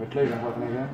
ఎట్లా కనపడుతున్నాయిగా